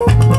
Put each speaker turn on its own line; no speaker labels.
you.